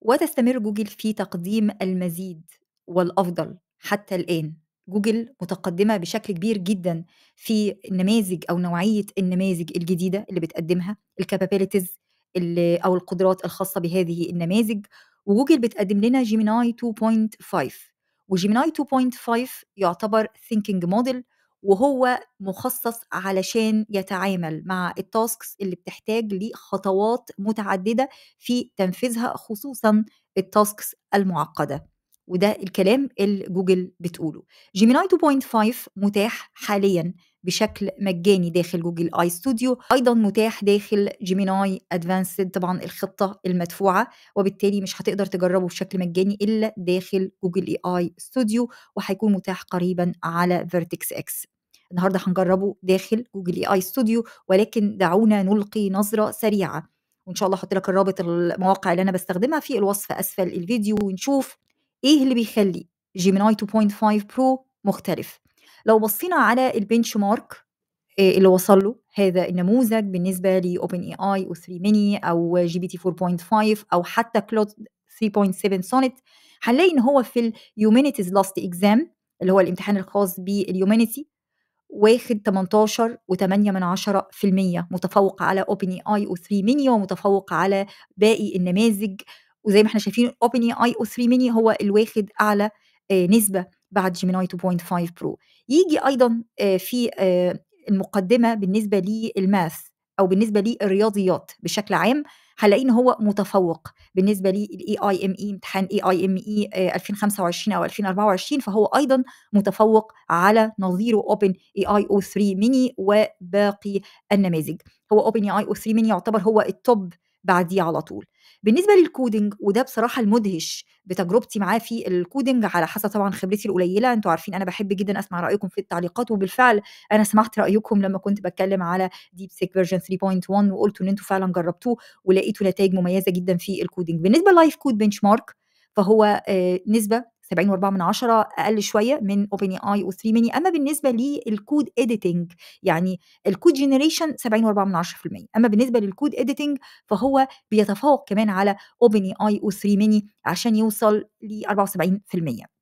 وتستمر جوجل في تقديم المزيد والأفضل حتى الآن. جوجل متقدمة بشكل كبير جدًا في النماذج أو نوعية النماذج الجديدة اللي بتقدمها، الcapabilities ال أو القدرات الخاصة بهذه النماذج، وجوجل بتقدم لنا Gemini 2.5 وGemini 2.5 يعتبر thinking model وهو مخصص علشان يتعامل مع الtasks اللي بتحتاج لخطوات متعددة في تنفيذها خصوصًا الtasks المعقدة، وده الكلام اللي جوجل بتقوله. Gemini 2.5 متاح حاليًا بشكل مجاني داخل جوجل AI ستوديو، أيضًا متاح داخل Gemini advanced طبعًا الخطة المدفوعة، وبالتالي مش هتقدر تجربه بشكل مجاني إلا داخل جوجل AI ستوديو، وهيكون متاح قريبًا على Vertex AI. النهارده هنجربه داخل جوجل AI ستوديو، ولكن دعونا نلقي نظرة سريعة، وإن شاء الله هاحط لك الرابط المواقع اللي أنا باستخدمها في الوصف أسفل الفيديو، ونشوف إيه اللي بيخلّي Gemini 2.5 Pro مختلف. لو بصينا على الbenchmark آآ اللي وصل له هذا النموذج بالنسبة لOpenAI و3 mini أو GPT 4.5 أو حتى Claude 3.7 Sonnet، هنلاقي إن هو في الHumanities Last Exam اللي هو الامتحان الخاص بالhumanity واخد 18.8% متفوق على OpenAI و3 mini ومتفوق على باقي النماذج، وزي ما إحنا شايفين OpenAI و3 mini هو اللي واخد أعلى آآ نسبة. بعد Gemini 2.5 Pro. ييجي أيضًا آآ في آآ المقدمة بالنسبة للmath أو بالنسبة للرياضيات بشكل عام، هنلاقيه إن هو متفوق بالنسبة للAIME امتحان AIME آآ 2025 أو 2024 فهو أيضًا متفوق على نظيره OpenAI و3 mini وباقي النماذج. هو OpenAI o3 mini يعتبر هو الtop بعديه على طول. بالنسبة للcoding وده بصراحة المدهش بتجربتي معاه في الcoding على حسب طبعًا خبرتي القليلة، أنتم عارفين أنا باحب جدًا أسمع رأيكم في التعليقات، وبالفعل أنا سمعت رأيكم لمّا كنت باتكلم على DeepSeek version 3.1 وقلتوا إن أنتم فعلًا جربتوه ولقيتوا نتايج مميزة جدًا في الcoding. بالنسبة لLive Code Benchmark فهو 70 و4 من 10 أقل شوية من OpenAI o3 mini. أما بالنسبة لل code editing يعني ال code generation 70 و4 من 10% أما بالنسبة لل code editing فهو بيتفوق كمان على OpenAI o3 mini عشان يوصل ل 74%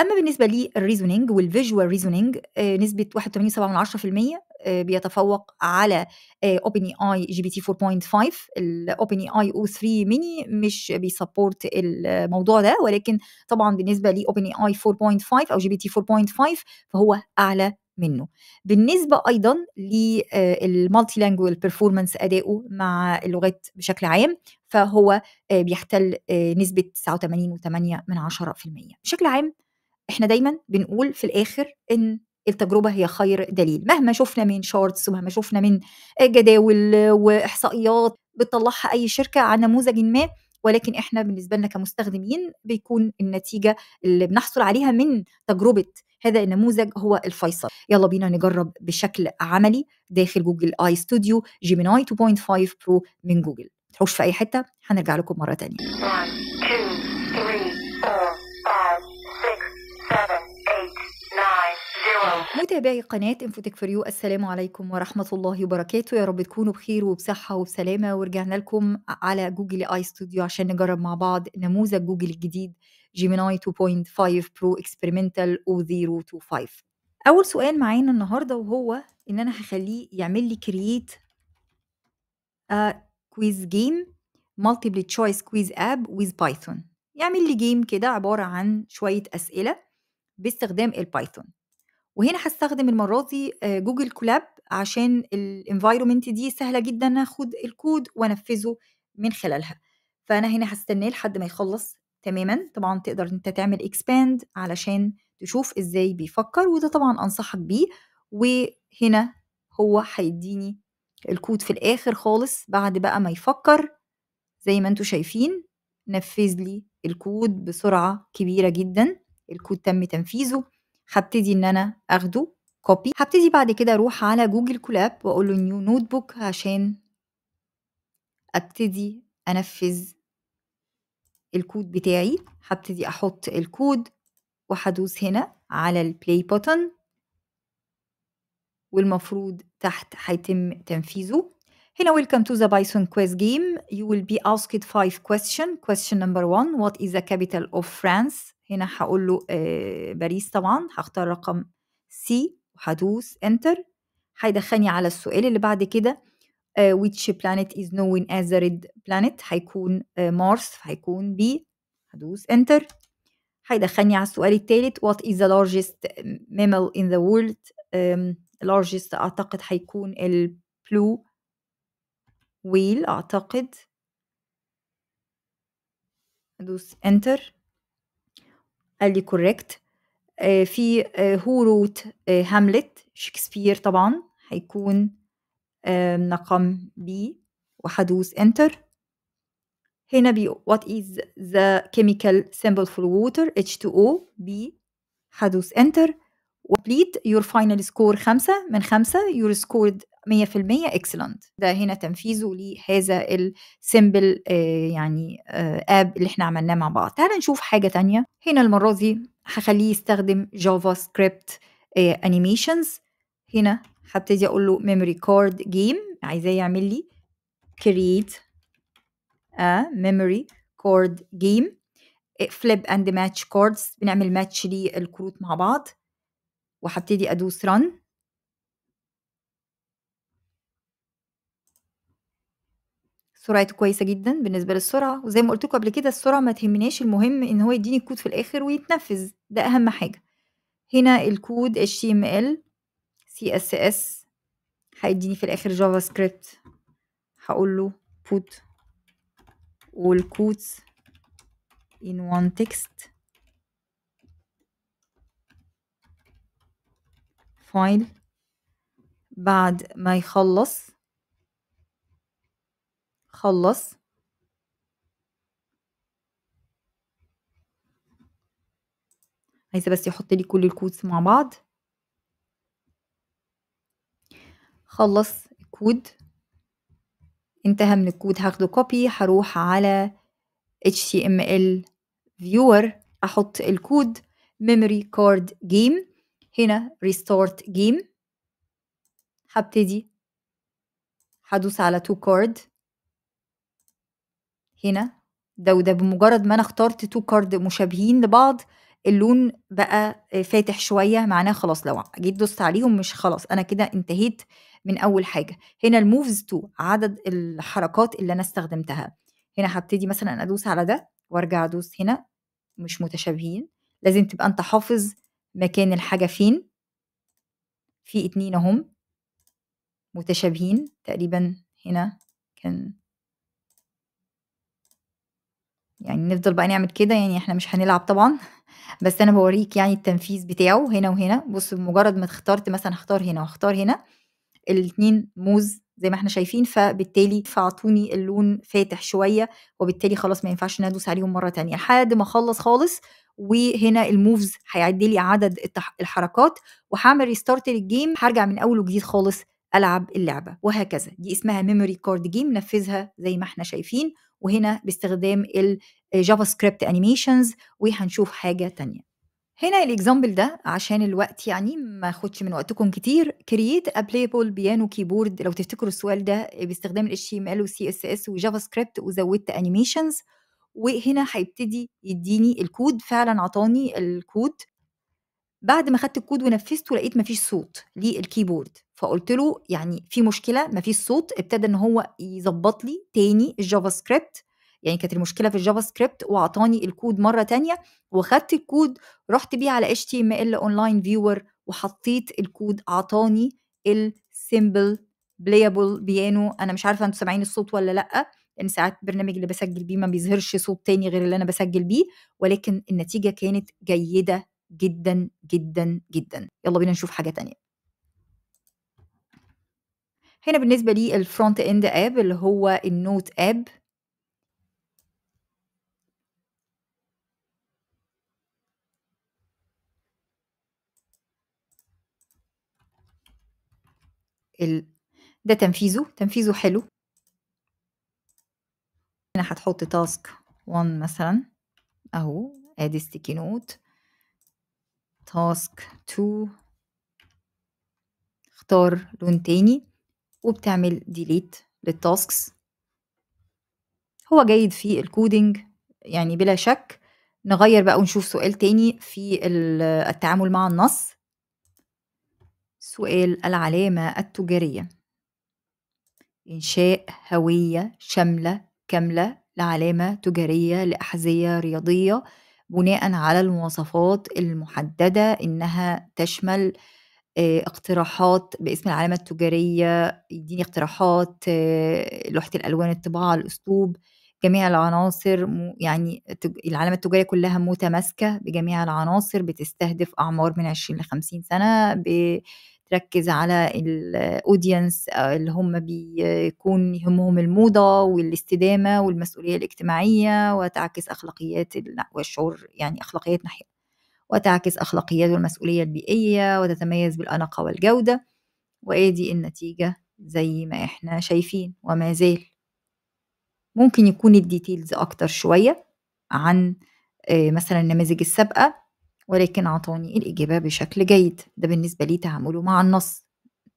أما بالنسبة لل reasoning وال visual reasoning نسبة 81.7% آه، بيتفوق على اوبن اي اي جي بي تي 4.5 الاوبن اي اي أو 3 ميني مش بي support الموضوع ده ولكن طبعا بالنسبة ل OpenAI 4.5 أو GPT 4.5 فهو أعلى منه. بالنسبة أيضا لل multi آه، lingual performance أداؤه مع اللغات بشكل عام فهو آه، بيحتل نسبة 89.8% بشكل عام إحنا دايمًا بنقول في الآخر إن التجربة هي خير دليل، مهما شُفنا من charts ومهما شُفنا من جداول وإحصائيات بتطلّعها أي شركة عن نموذجٍ ما، ولكن إحنا بالنسبة لنا كمستخدمين بيكون النتيجة اللي بنحصل عليها من تجربة هذا النموذج هو الفيصل. يالّا بينا نجرب بشكل عملي داخل جوجل AI Studio Gemini 2.5 Pro من جوجل. تروحوش في أي حتة، هنرجع لكم مرة تانية. متابعي قناة InfoTech For You السلام عليكم ورحمة الله وبركاته. يا رب تكونوا بخير وبصحة وبسلامة. ورجعنا لكم على جوجل AI Studio عشان نجرب مع بعض نموذج جوجل الجديد Gemini 2.5 Pro Experimental أو 025 أول سؤال معانا النهاردة وهو إن أنا هخليه يعمل لي create quiz game multiple choice quiz app with Python. يعمل لي game كده عبارة عن شوية أسئلة باستخدام ال Python وهنا هستخدم المرة دي آه، جوجل Colab عشان ال environment دي سهلة جدا آخد الكود وأنفذه من خلالها. فأنا هنا هستناه لحد ما يخلص تماما. طبعا تقدر أنت تعمل expand علشان تشوف إزاي بيفكر وده طبعا أنصحك بيه. وهنا هو هيديني الكود في الآخر خالص. بعد بقى ما يفكر زي ما أنتم شايفين نفذ لي الكود بسرعة كبيرة جدا. الكود تم تنفيذه. هبتدي إن أنا آخده copy هبتدي بعد كده أروح على جوجل Colab وأقول له new notebook عشان أبتدي أنفذ الكود بتاعي. هبتدي أحط الكود وهدوس هنا على ال play button والمفروض تحت هيتم تنفيذه. هنا welcome to the Python quiz game. You will be asked five question. Question number one what is the capital of France? هنا هقول له آه، باريس طبعا هختار رقم C وهدوس enter. هيدخلني على السؤال اللي بعد كده آه، which planet is known as the red planet هيكون آه، مارس هيكون B. هدوس enter. هيدخلني على السؤال الثالث what is the largest mammal in the world largest أعتقد هيكون البلو ويل أعتقد. أدوس enter. قال لي correct. آه، في who wrote Hamlet شكسبير طبعا هيكون رقم B وهدوس enter. هنا B what is the chemical symbol for water H2O B هدوس enter. Complete your final score خمسة من خمسة. Your scored 100% excellent. ده هنا تنفيذه لهذا ال simple يعني app اللي إحنا عملناه مع بعض. تعال نشوف حاجة تانية. هنا المرة دي هخليه يستخدم JavaScript animations هنا هبتدي أقول له memory card game. عايزاه يعمل لي create a memory card game. flip and match cards. بنعمل ماتش للكروت مع بعض. وهبتدي أدوس run. سرعته كويسة جدًا بالنسبة للسرعة، وزي ما قُلت لكم قبل كده السرعة ما تهمناش المهم إن هو يدّيني الكود في الآخر ويتنفّذ، ده أهم حاجة. هنا الكود HTML CSS هيدّيني في الآخر JavaScript. هاقول له put all codes in one text. File بعد ما يخلّص. خلّص. عايزاه بس يحط لي كل الcodes مع بعض. خلّص الكود. انتهى من الكود. هاخده copy. هاروح على HTML viewer. أحط الكود. memory card game. هنا restart game. هابتدي هادوس على to card. هنا. ده وده بمجرد ما أنا اخترت 2 card مشابهين لبعض اللون بقى فاتح شوية معناه خلاص لو جيت دوست عليهم مش خلاص أنا كده انتهيت من أول حاجة. هنا الmoves to عدد الحركات اللي أنا استخدمتها. هنا هابتدي مثلًا أدوس على ده وأرجع أدوس هنا. مش متشابهين، لازم تبقى أنت حافظ مكان الحاجة فين. في 2 أهم. متشابهين. تقريبًا هنا كان يعني نفضل بقى نعمل كده. يعني إحنا مش هنلعب طبعًا. بس أنا باورّيك يعني التنفيذ بتاعه هنا وهنا، بُص بمجرد ما اخترت مثلًا هاختار هنا وهاختار هنا. الاتنين موز زي ما إحنا شايفين. فبالتالي فأعطوني اللون فاتح شوية. وبالتالي خلاص ما ينفعش أدوس عليهم مرة تانية. لحد ما أخلّص خالص وهنا الmoves هيعد لي عدد الحركات وهاعمل restart للgame هارجع من أول وجديد خالص ألعب اللعبة وهكذا. دي اسمها memory card game نفذها زي ما إحنا شايفين وهنا باستخدام الJavaScript animations وهنشوف حاجة تانية. هنا الexample ده عشان الوقت يعني ما آخدش من وقتكم كتير create a playable piano keyboard لو تفتكروا السؤال ده باستخدام الHTML وCSS وJavaScript وزوّدت animations وهنا هيبتدي يدّيني الكود فعلًا عطاني الكود. بعد ما خدت الكود ونفذته لقيت ما فيش صوت للكيبورد، فقُلت له يعني في مشكلة ما فيش صوت، ابتدى إن هو يضبّط لي تاني ال JavaScript يعني كانت المشكلة في ال JavaScript وأعطاني الكود مرة تانية وخدت الكود رُحت بيه على HTML online viewer وحطيت الكود أعطاني ال simple playable piano. أنا مش عارفة أنتم سامعين الصوت والّا لأ، لإن ساعات البرنامج اللي باسجّل بيه ما بيظهرش صوت تاني غير اللي أنا باسجّل بيه، ولكن النتيجة كانت جيدة جدًا، جدًا، جدًا. يالّا بينا نشوف حاجة تانية. هنا بالنسبة للfront end app اللي هو الnote app. ال ده تنفيذه، تنفيذه حلو. هنا هتحط task 1 مثلًا أهو آدي sticky note. task 2 اختار لون تاني وبتعمل delete للtasks هو جيد في الcoding يعني بلا شك، نغيّر بقى ونشوف سؤال تاني في ال التعامل مع النص. سؤال العلامة التجارية. إنشاء هوية شاملة كاملة لعلامة تجارية لأحذية رياضية بناءً على المواصفات المحددة إنها تشمل آآ اقتراحات باسم العلامة التجارية، يدّيني اقتراحات، لوحة الألوان، الطباعة، الأسلوب، جميع العناصر يعني العلامة التجارية كلّها متماسكة بجميع العناصر، بتستهدف أعمار من 20 ل50 سنة، بتركّز على الaudience آآ اللي هم بيكون يهمهم الموضة والاستدامة والمسؤولية الاجتماعية، وتعكس أخلاقيات ال والشعور يعني أخلاقيات ناحية وتعكس أخلاقيات والمسؤولية البيئية، وتتميز بالأناقة والجودة، وآدي النتيجة زي ما إحنا شايفين وما زال. ممكن يكون الdetails أكتر شوية عن آآ مثلًا النماذج السابقة، ولكن أعطاني الإجابة بشكل جيد، ده بالنسبة لتعامله مع النص.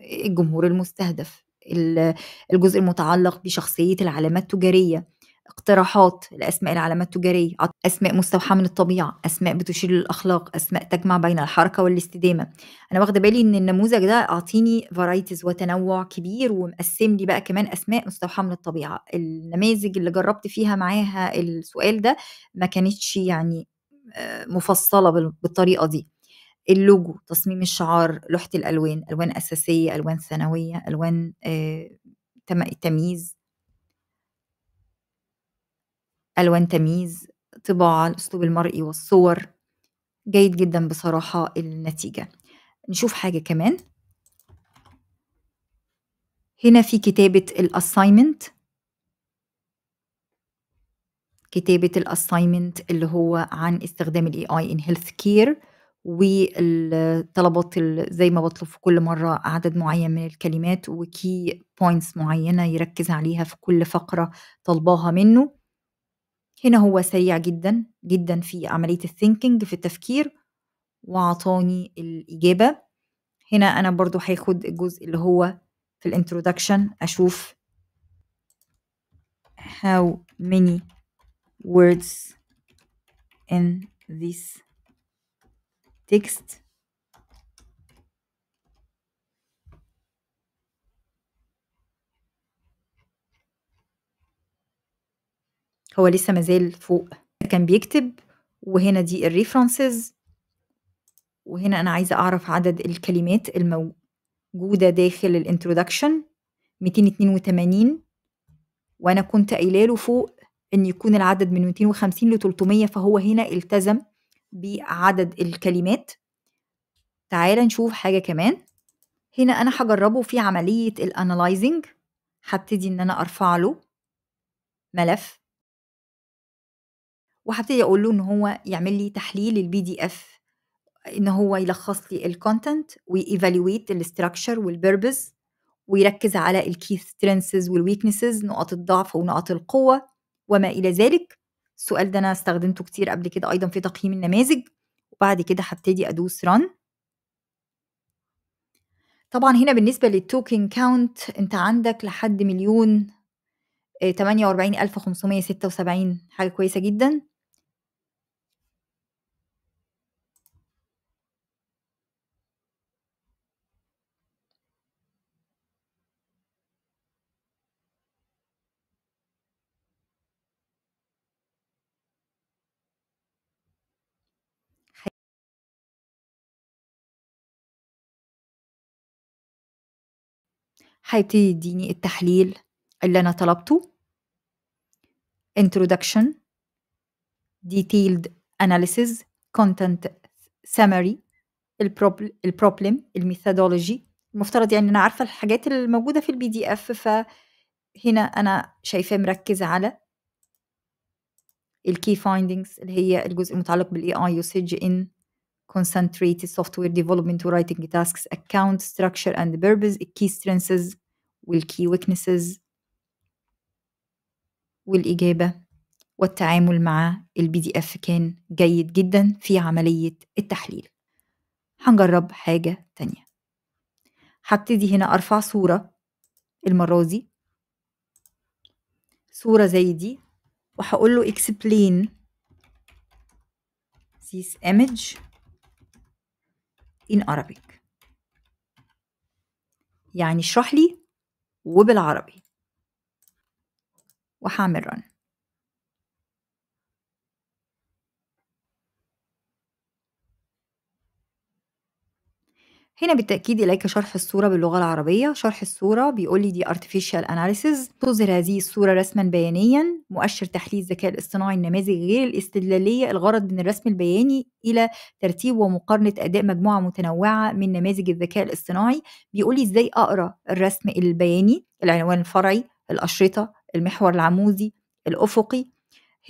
الجمهور المستهدف، ال الجزء المتعلق بشخصية العلامة التجارية، اقتراحات لأسماء العلامات التجارية، أسماء مستوحاة من الطبيعة، أسماء بتشير للأخلاق، أسماء تجمع بين الحركة والاستدامة. أنا واخدة بالي إن النموذج ده أعطيني varieties وتنوع كبير، ومقسّم لي بقى كمان أسماء مستوحاة من الطبيعة. النماذج اللي جرّبت فيها معاها السؤال ده ما كانتش يعني آآ مفصّلة بال بالطريقة دي. اللوجو، تصميم الشعار، لوحة الألوان، ألوان أساسية، ألوان ثانوية، ألوان آآ تم تمييز. ألوان تمييز، طباعة، الأسلوب المرئي والصور. جيد جدًا بصراحة النتيجة. نشوف حاجة كمان. هنا في كتابة الassignment. كتابة الassignment اللي هو عن استخدام الAI in health care والطلبات ال زي ما باطلب في كل مرّة عدد معيّن من الكلمات وkey points معيّنة يركّز عليها في كل فقرة طالباها منّه. هنا هو سريع جدًا، جدًا في عملية الthinking في التفكير، وأعطاني الإجابة. هنا أنا برضه هاخد الجزء اللي هو في الintroduction أشوف how many words in this text. هو لسه ما زال فوق، كان بيكتب وهنا دي الreferences وهنا أنا عايزة أعرف عدد الكلمات الموجودة داخل الintroduction 282 وأنا كنت قايلة له فوق إن يكون العدد من 250 ل300 فهو هنا التزم بعدد الكلمات. تعالَ نشوف حاجة كمان. هنا أنا هاجرّبه في عملية الanalyzing هابتدي إن أنا أرفع له ملف. وهابتدي أقول له إن هو يعمل لي تحليل الPDF إن هو يلخّص لي الcontent ويevaluate الstructure والpurpose ويركّز على الkey strengths والweaknesses نقط الضعف ونقط القوة وما إلى ذلك. السؤال ده أنا استخدمته كتير قبل كده أيضًا في تقييم النماذج، وبعد كده هابتدي أدوس run. طبعًا هنا بالنسبة للtoken count أنت عندك لحد مليون آآ 48576 حاجة كويسة جدًا. هيبتدي يدّيني التحليل اللي أنا طلبته. introduction. Detailed analysis. Content summary. الproblem الmethodology المفترض يعني أنا عارفة الحاجات الموجودة في الPDF فهنا أنا شايفاه مركّز على الkey findings اللي هي الجزء المتعلق بالAI usage in concentrated software development وwriting tasks account structure and purpose الkey strengths والkey weaknesses. والإجابة والتعامل مع الPDF كان جيد جدًا في عملية التحليل. هنجرّب حاجة تانية. هابتدي هنا أرفع صورة المرّة دي. صورة زي دي وهاقول له explain this image in Arabic. يعني اشرح لي وبالعربي. وهاعمل run. هنا بالتأكيد إليك شرح الصورة باللغة العربية. شرح الصورة بيقول لي دي artificial analysis. تظهر هذه الصورة رسما بيانيا. مؤشر تحليل الذكاء الاصطناعي النماذج غير الاستدلالية. الغرض من الرسم البياني إلى ترتيب ومقارنة أداء مجموعة متنوعة من نماذج الذكاء الاصطناعي. بيقول لي إزاي أقرأ الرسم البياني العنوان الفرعي الأشرطة المحور العمودي الأفقي.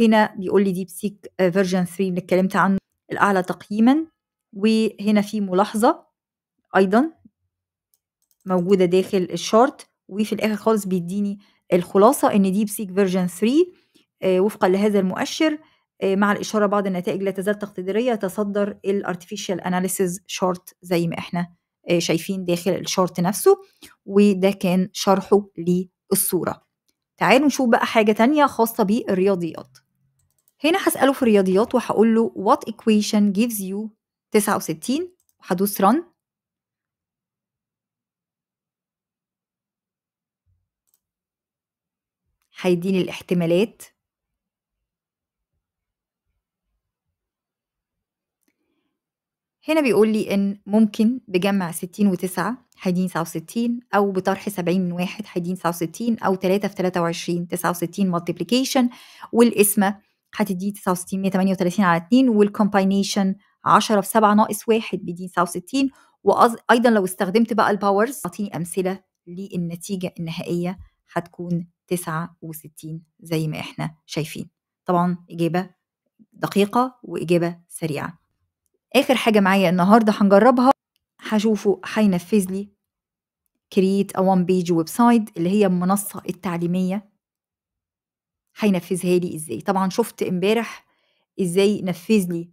هنا بيقول لي DeepSeek version 3 اللي اتكلمت عنه الأعلى تقييما. وهنا في ملاحظة. أيضا موجودة داخل ال chart وفي الآخر خالص بيديني الخلاصة إن DeepSeek version 3 آه، وفقا لهذا المؤشر آه، مع الإشارة بعض النتائج لا تزال تقديرية تصدر ال Artificial Analysis chart زي ما إحنا آه، شايفين داخل ال chart نفسه وده كان شرحه للصورة. تعالوا نشوف بقى حاجة تانية خاصة بالرياضيات. هنا هسأله في الرياضيات وهقول له what equation gives you 69 وهدوس run. هيديني الاحتمالات. هنا بيقول لي إن ممكن بجمع 60 و9 هيديني 69 أو بطرح 70 من واحد هيديني 69 أو 3 في 23 69 multiplication والقسمة هتديني 69 138 على 2 وال combination 10 في 7 ناقص 1 بيديني 69 وأيضا لو استخدمت بقى ال powers أعطيني أمثلة للنتيجة النهائية. هتكون 69 زي ما إحنا شايفين. طبعا إجابة دقيقة وإجابة سريعة. آخر حاجة معايا النهاردة هنجربها. هشوفه هينفذ لي create a one page website اللي هي المنصة التعليمية. هينفذها لي إزاي؟ طبعا شفت امبارح إزاي نفذ لي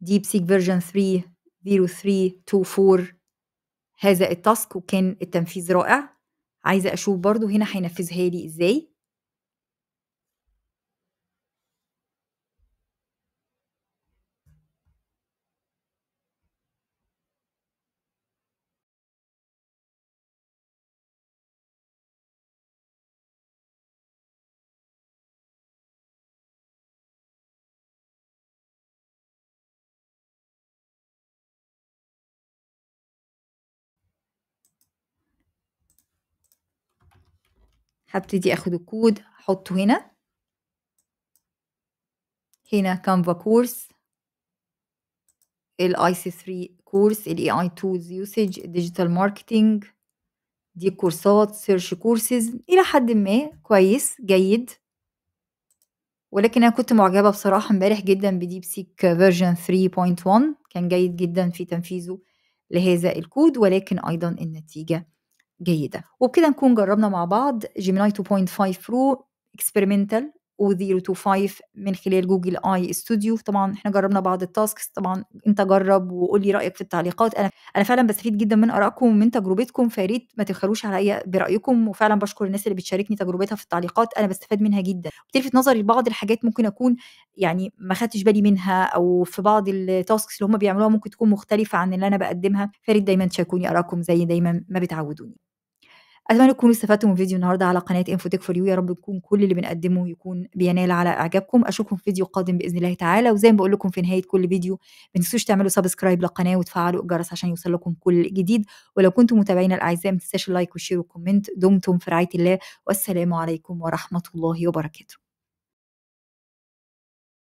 DeepSeek version 3 0324 هذا التاسك وكان التنفيذ رائع. عايزة أشوف برضو هنا هينفذها لي إزاي. هبتدي أخد الكود احطه هنا. هنا Canva course ال IC 3 course ال AI tools usage digital marketing دي كورسات search courses إلى حد ما كويس جيد. ولكن أنا كنت معجبة بصراحة امبارح جدا ب DeepSeek version 3.1 كان جيد جدا في تنفيذه لهذا الكود ولكن أيضا النتيجة جيدة. وبكده نكون جربنا مع بعض Gemini 2.5 Pro experimental و025 من خلال Google AI Studio طبعا إحنا جربنا بعض ال tasks طبعا أنت جرب وقول لي رأيك في التعليقات. أنا أنا فعلا بستفيد جدا من آرائكم ومن تجربتكم. فياريت ما تبخلوش عليا برأيكم. وفعلا بشكر الناس اللي بتشاركني تجربتها في التعليقات. أنا بستفاد منها جدا. بتلفت نظري لبعض الحاجات ممكن أكون يعني ما خدتش بالي منها أو في بعض ال tasks اللي هم بيعملوها ممكن تكون مختلفة عن اللي أنا بقدمها. فياريت دايما تشاركوني آرائكم زي دايما ما بتعودوني. أتمنى تكونوا استفدتوا من فيديو النهارده على قناة InfoTech 4 You يا رب يكون كل اللي بنقدمه يكون بينال على إعجابكم. أشوفكم في فيديو قادم بإذن الله تعالى. وزي ما بقول لكم في نهاية كل فيديو ما تنسوش تعملوا subscribe للقناة وتفعلوا الجرس عشان يوصل لكم كل جديد. ولو كنتم متابعينا الأعزاء ما تنساش ال like وال share وال comment. دمتم في رعاية الله. والسلام عليكم ورحمة الله وبركاته.